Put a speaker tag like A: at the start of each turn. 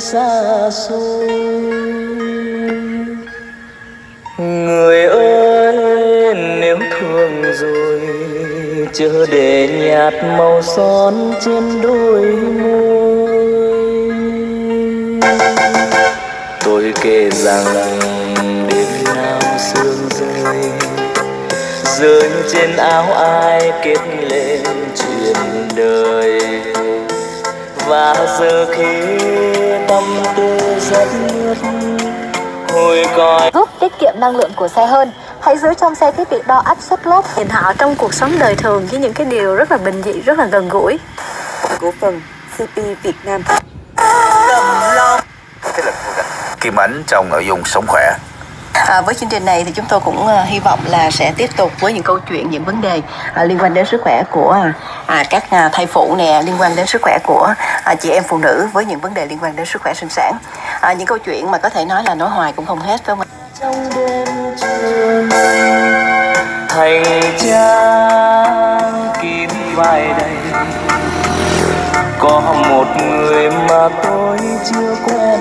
A: xa xôi. Người ơi, nếu thương rồi, chớ để nhạt màu son trên đôi môi. Tôi kể rằng đêm nào sương rơi rơi trên áo ai kết lên chuyện đời. Và giờ khi
B: giúp tiết kiệm năng lượng của xe hơn. Hãy giữ trong xe thiết bị đo áp suất lốp hiện họ trong cuộc sống đời thường với những cái điều rất là bình dị, rất là gần gũi.
C: cổ phần CP Việt Nam
D: Kim Ánh trong nội dung sống khỏe
E: À, với chương trình này thì chúng tôi cũng à, hy vọng là sẽ tiếp tục với những câu chuyện, những vấn đề à, liên quan đến sức khỏe của à, các à, thai phụ nè, liên quan đến sức khỏe của à, chị em phụ nữ với những vấn đề liên quan đến sức khỏe sinh sản. À, những câu chuyện mà có thể nói là nói hoài cũng không hết phải không ạ?
A: trong đêm trường thành trang kín vai đây có một người mà tôi chưa quen